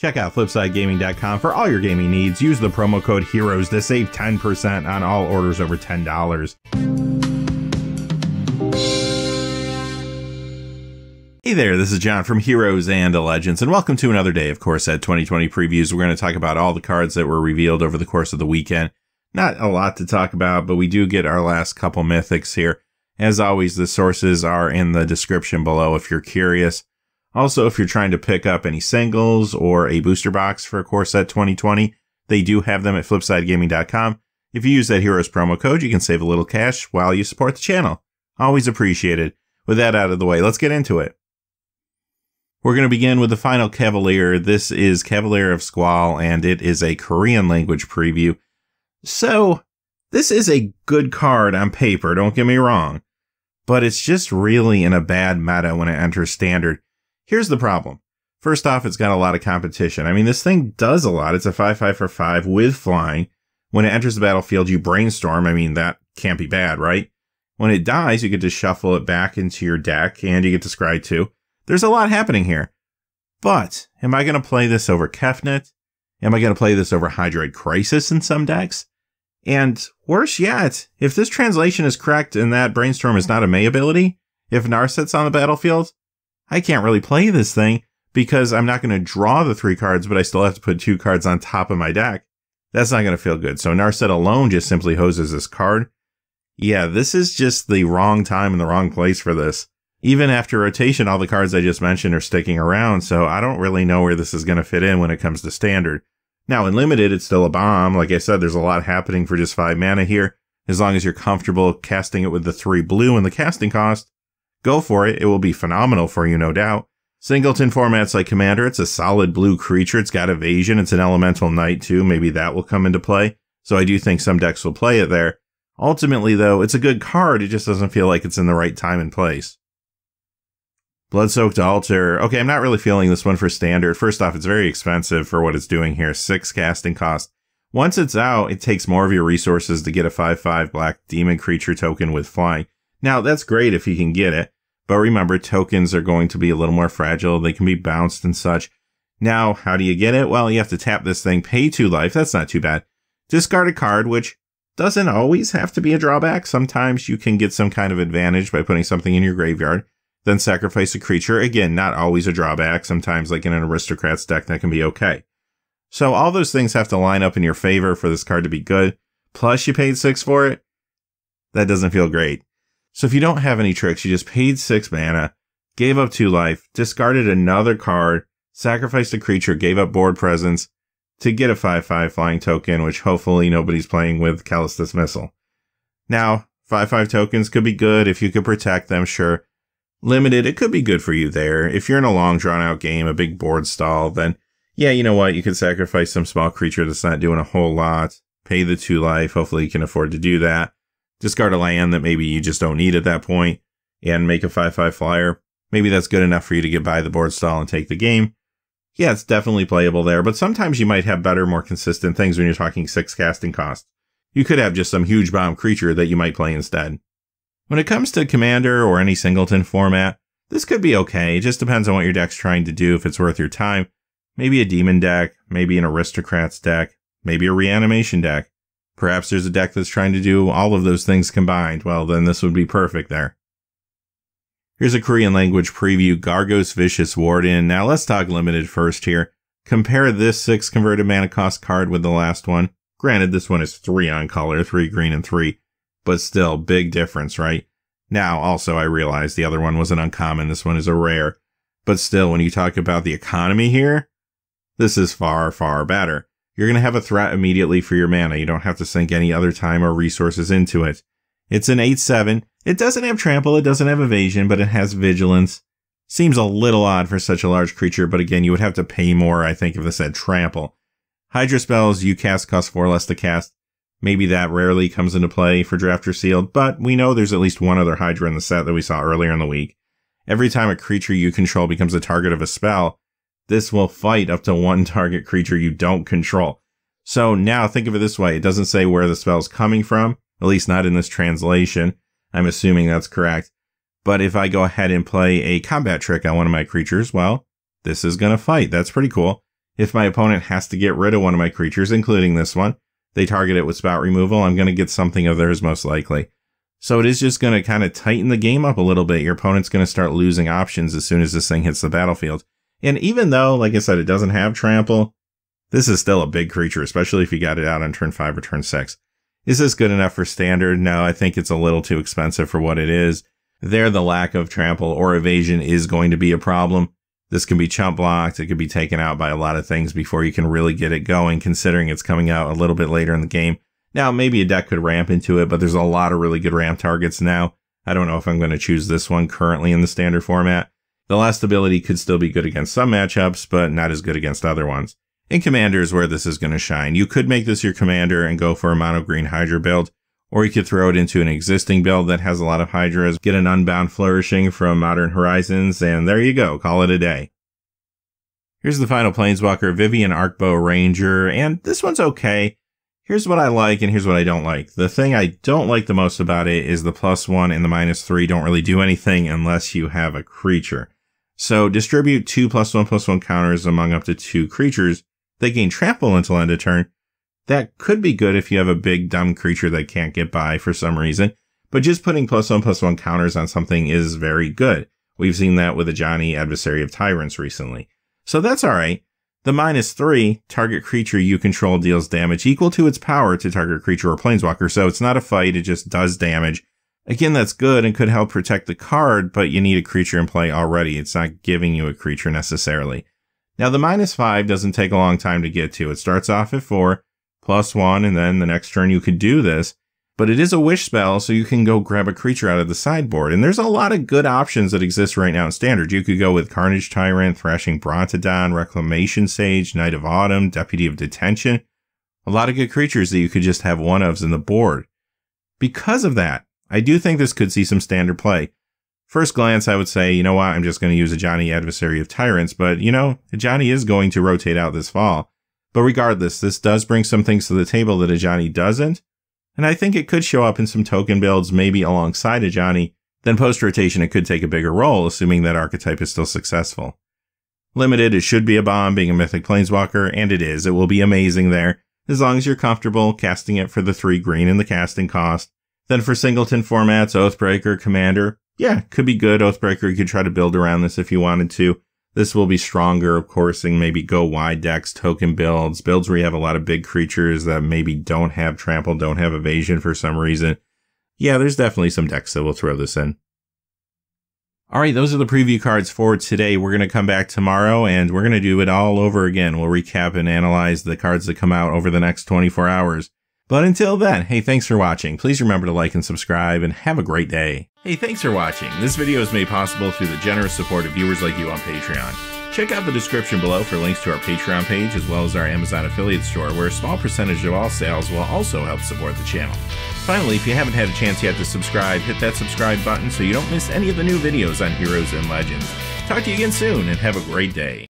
Check out FlipsideGaming.com for all your gaming needs. Use the promo code HEROES to save 10% on all orders over $10. Hey there, this is John from Heroes and Legends, and welcome to another day of Core Set 2020 previews. We're going to talk about all the cards that were revealed over the course of the weekend. Not a lot to talk about, but we do get our last couple mythics here. As always, the sources are in the description below if you're curious. Also, if you're trying to pick up any singles or a booster box for Core Set 2020, they do have them at flipsidegaming.com. If you use that Heroes promo code, you can save a little cash while you support the channel. Always appreciated. With that out of the way, let's get into it. We're going to begin with the final Cavalier. This is Cavalier of Squall, and it is a Korean language preview. So, this is a good card on paper, don't get me wrong, but it's just really in a bad meta when it enters standard. Here's the problem. First off, it's got a lot of competition. I mean, this thing does a lot. It's a 5-5 for 5 with flying. When it enters the battlefield, you brainstorm. I mean, that can't be bad, right? When it dies, you get to shuffle it back into your deck and you get to scry too. There's a lot happening here. But am I going to play this over Kefnet? Am I going to play this over Hydroid Krasis in some decks? And worse yet, if this translation is correct and that Brainstorm is not a May ability, if Narset's on the battlefield, I can't really play this thing because I'm not going to draw the three cards, but I still have to put two cards on top of my deck. That's not going to feel good. So Narset alone just simply hoses this card. Yeah, this is just the wrong time and the wrong place for this. Even after rotation, all the cards I just mentioned are sticking around, so I don't really know where this is going to fit in when it comes to standard. Now, in limited, it's still a bomb. Like I said, there's a lot happening for just five mana here. As long as you're comfortable casting it with the three blue and the casting cost, go for it. It will be phenomenal for you, no doubt. Singleton formats like Commander, it's a solid blue creature. It's got evasion. It's an elemental knight too. Maybe that will come into play. So I do think some decks will play it there. Ultimately, though, it's a good card. It just doesn't feel like it's in the right time and place. Blood-soaked altar. Okay, I'm not really feeling this one for standard. First off, it's very expensive for what it's doing here. Six casting cost. Once it's out, it takes more of your resources to get a 5-5 black demon creature token with flying. Now, that's great if you can get it. But remember, tokens are going to be a little more fragile. They can be bounced and such. Now, how do you get it? Well, you have to tap this thing, pay two life. That's not too bad. Discard a card, which doesn't always have to be a drawback. Sometimes you can get some kind of advantage by putting something in your graveyard then sacrifice a creature. Again, not always a drawback. Sometimes, like in an aristocrats deck, that can be okay. So all those things have to line up in your favor for this card to be good. Plus, you paid six for it. That doesn't feel great. So if you don't have any tricks, you just paid six mana, gave up two life, discarded another card, sacrificed a creature, gave up board presence to get a 5-5 flying token, which hopefully nobody's playing with Callous Dismissal. Now, 5-5 tokens could be good if you could protect them, sure limited, it could be good for you there. If you're in a long drawn out game, a big board stall, then yeah, you know what? You could sacrifice some small creature that's not doing a whole lot, pay the two life. Hopefully you can afford to do that. Discard a land that maybe you just don't need at that point and make a 5-5 flyer. Maybe that's good enough for you to get by the board stall and take the game. Yeah, it's definitely playable there, but sometimes you might have better, more consistent things when you're talking six casting cost. You could have just some huge bomb creature that you might play instead. When it comes to Commander or any singleton format, this could be okay. It just depends on what your deck's trying to do, if it's worth your time. Maybe a demon deck, maybe an aristocrats deck, maybe a reanimation deck. Perhaps there's a deck that's trying to do all of those things combined. Well, then this would be perfect there. Here's a Korean language preview, Gargos Vicious Warden. Now let's talk limited first here. Compare this 6 converted mana cost card with the last one. Granted, this one is 3 on color, 3 green and 3 but still big difference, right? Now, also, I realize the other one was an uncommon. This one is a rare, but still, when you talk about the economy here, this is far, far better. You're going to have a threat immediately for your mana. You don't have to sink any other time or resources into it. It's an 8-7. It doesn't have trample. It doesn't have evasion, but it has vigilance. Seems a little odd for such a large creature, but again, you would have to pay more, I think, if this had trample. Hydra spells you cast cost 4 less to cast. Maybe that rarely comes into play for Drafter Sealed, but we know there's at least one other Hydra in the set that we saw earlier in the week. Every time a creature you control becomes a target of a spell, this will fight up to one target creature you don't control. So now think of it this way. It doesn't say where the spell is coming from, at least not in this translation. I'm assuming that's correct. But if I go ahead and play a combat trick on one of my creatures, well, this is going to fight. That's pretty cool. If my opponent has to get rid of one of my creatures, including this one, they target it with spot removal, I'm going to get something of theirs most likely. So it is just going to kind of tighten the game up a little bit. Your opponent's going to start losing options as soon as this thing hits the battlefield. And even though, like I said, it doesn't have trample, this is still a big creature, especially if you got it out on turn 5 or turn 6. Is this good enough for standard? No, I think it's a little too expensive for what it is. There, the lack of trample or evasion is going to be a problem. This can be chump blocked. It could be taken out by a lot of things before you can really get it going, considering it's coming out a little bit later in the game. Now, maybe a deck could ramp into it, but there's a lot of really good ramp targets now. I don't know if I'm going to choose this one currently in the standard format. The last ability could still be good against some matchups, but not as good against other ones. In Commander is where this is going to shine. You could make this your Commander and go for a mono green Hydra build, or you could throw it into an existing build that has a lot of Hydras, get an Unbound Flourishing from Modern Horizons, and there you go, call it a day. Here's the final Planeswalker, Vivien Arkbow Ranger, and this one's okay. Here's what I like and here's what I don't like. The thing I don't like the most about it is the plus one and the minus three don't really do anything unless you have a creature. So distribute two plus one plus one counters among up to two creatures. They gain trample until end of turn, that could be good if you have a big dumb creature that can't get by for some reason, but just putting plus one plus one counters on something is very good. We've seen that with Ajani Adversary of Tyrants recently. So that's alright. The minus three, target creature you control deals damage equal to its power to target creature or planeswalker, so it's not a fight, it just does damage. Again, that's good and could help protect the card, but you need a creature in play already. It's not giving you a creature necessarily. Now, the minus five doesn't take a long time to get to. It starts off at four, plus one, and then the next turn you could do this. But it is a wish spell, so you can go grab a creature out of the sideboard. And there's a lot of good options that exist right now in standard. You could go with Carnage Tyrant, Thrashing Brontodon, Reclamation Sage, Knight of Autumn, Deputy of Detention. A lot of good creatures that you could just have one ofs in the board. Because of that, I do think this could see some standard play. First glance, I would say, you know what, I'm just going to use Ajani Adversary of Tyrants, but you know, Ajani is going to rotate out this fall. But regardless, this does bring some things to the table that Ajani doesn't, and I think it could show up in some token builds maybe alongside Ajani, Then post rotation, it could take a bigger role, assuming that archetype is still successful. Limited, it should be a bomb being a mythic planeswalker, and it is. It will be amazing there, as long as you're comfortable casting it for the three green and the casting cost. Then for singleton formats, Oathbreaker, Commander, yeah, could be good. Oathbreaker, you could try to build around this if you wanted to. This will be stronger, of course, and maybe go wide decks, token builds, builds where you have a lot of big creatures that maybe don't have trample, don't have evasion for some reason. Yeah, there's definitely some decks that will throw this in. All right, those are the preview cards for today. We're going to come back tomorrow and we're going to do it all over again. We'll recap and analyze the cards that come out over the next 24 hours. But until then, hey, thanks for watching. Please remember to like and subscribe and have a great day. Hey, thanks for watching. This video is made possible through the generous support of viewers like you on Patreon. Check out the description below for links to our Patreon page as well as our Amazon affiliate store where a small percentage of all sales will also help support the channel. Finally, if you haven't had a chance yet to subscribe, hit that subscribe button so you don't miss any of the new videos on Heroes and Legends. Talk to you again soon and have a great day.